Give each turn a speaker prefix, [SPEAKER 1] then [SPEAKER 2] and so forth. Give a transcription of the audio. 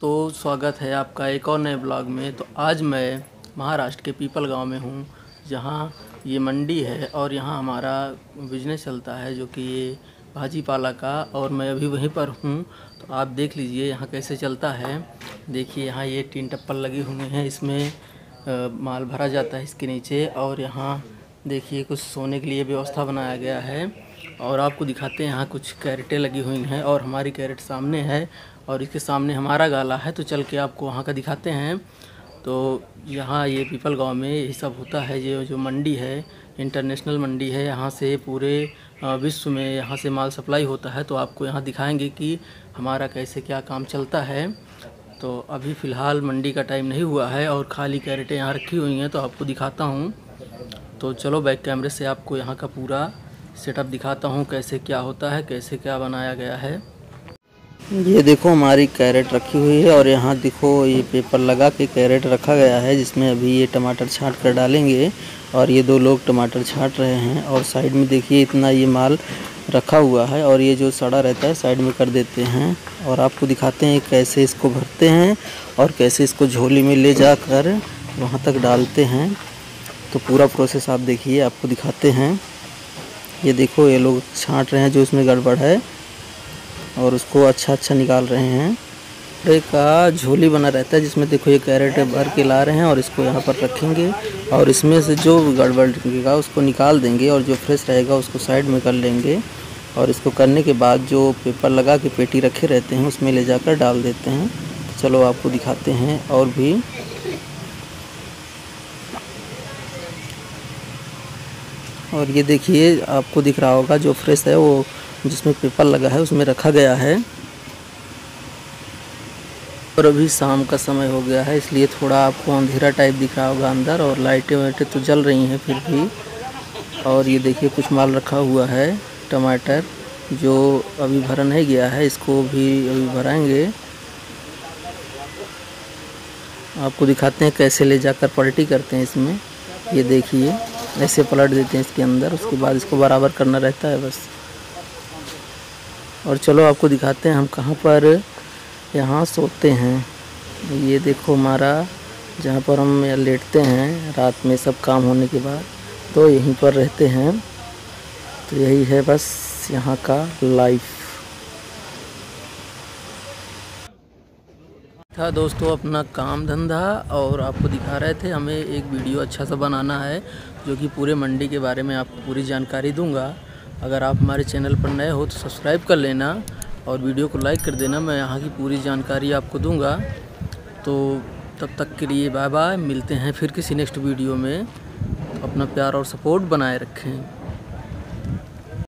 [SPEAKER 1] तो स्वागत है आपका एक और नए ब्लॉग में। तो आज मैं महाराष्ट्र के पीपल गाँव में हूँ, जहाँ ये मंडी है और यहाँ हमारा बिज़नेस चलता है जो कि ये भाजी पाला का और मैं अभी वहीं पर हूँ। तो आप देख लीजिए यहाँ कैसे चलता है। देखिए यहाँ ये तीन टप्पल लगे हुए हैं, इसमें माल भरा जाता है इसके नीचे और यहाँ देखिए कुछ सोने के लिए व्यवस्था बनाया गया है। और आपको दिखाते हैं यहाँ कुछ कैरेटें लगी हुई हैं और हमारी कैरेट सामने है और इसके सामने हमारा गाला है तो चल के आपको वहाँ का दिखाते हैं। तो यहाँ ये पीपल गाँव में यही सब होता है, ये जो मंडी है, इंटरनेशनल मंडी है, यहाँ से पूरे विश्व में यहाँ से माल सप्लाई होता है तो आपको यहाँ दिखाएँगे कि हमारा कैसे क्या काम चलता है। तो अभी फ़िलहाल मंडी का टाइम नहीं हुआ है और खाली कैरेटें यहाँ रखी हुई हैं तो आपको दिखाता हूँ। तो चलो बैक कैमरे से आपको यहाँ का पूरा सेटअप दिखाता हूँ कैसे क्या होता है, कैसे क्या बनाया गया है। ये देखो, हमारी कैरेट रखी हुई है और यहाँ देखो, ये पेपर लगा के कैरेट रखा गया है, जिसमें अभी ये टमाटर छाट कर डालेंगे और ये दो लोग टमाटर छाट रहे हैं और साइड में देखिए, इतना ये माल रखा हुआ है और ये जो सड़ा रहता है, साइड में कर देते हैं और आपको दिखाते हैं कैसे इसको भरते हैं और कैसे इसको झोली में ले जाकर वहाँ तक डालते हैं। तो पूरा प्रोसेस आप देखिए, आपको दिखाते हैं। ये देखो, ये लोग छांट रहे हैं जो इसमें गड़बड़ है और उसको अच्छा अच्छा निकाल रहे हैं। कपड़े का झोली बना रहता है जिसमें देखो, ये कैरेट भर के ला रहे हैं और इसको यहाँ पर रखेंगे और इसमें से जो गड़बड़ निकलेगा उसको निकाल देंगे और जो फ्रेश रहेगा उसको साइड में कर लेंगे और इसको करने के बाद जो पेपर लगा के पेटी रखे रहते हैं उसमें ले जाकर डाल देते हैं। चलो, आपको दिखाते हैं और भी। और ये देखिए, आपको दिख रहा होगा जो फ्रेश है, वो जिसमें पेपर लगा है, उसमें रखा गया है। और अभी शाम का समय हो गया है, इसलिए थोड़ा आपको अंधेरा टाइप दिख रहा होगा अंदर, और लाइटें वाइटें तो जल रही हैं फिर भी। और ये देखिए, कुछ माल रखा हुआ है, टमाटर, जो अभी भरा नहीं गया है, इसको भी अभी भराएँगे। आपको दिखाते हैं कैसे ले जाकर पलटी करते हैं इसमें। ये देखिए। ऐसे पलट देते हैं इसके अंदर, उसके बाद इसको बराबर करना रहता है बस। और चलो आपको दिखाते हैं हम कहाँ पर यहाँ सोते हैं। ये देखो हमारा, जहाँ पर हम लेटते हैं रात में सब काम होने के बाद तो यहीं पर रहते हैं। तो यही है बस यहाँ का लाइफ था दोस्तों अपना काम धंधा और आपको दिखा रहे थे हमें एक वीडियो अच्छा सा बनाना है जो कि पूरे मंडी के बारे में आपको पूरी जानकारी दूँगा। अगर आप हमारे चैनल पर नए हो तो सब्सक्राइब कर लेना और वीडियो को लाइक कर देना, मैं यहाँ की पूरी जानकारी आपको दूँगा। तो तब तक के लिए बाय बाय मिलते हैं फिर किसी नेक्स्ट वीडियो में। अपना प्यार और सपोर्ट बनाए रखें।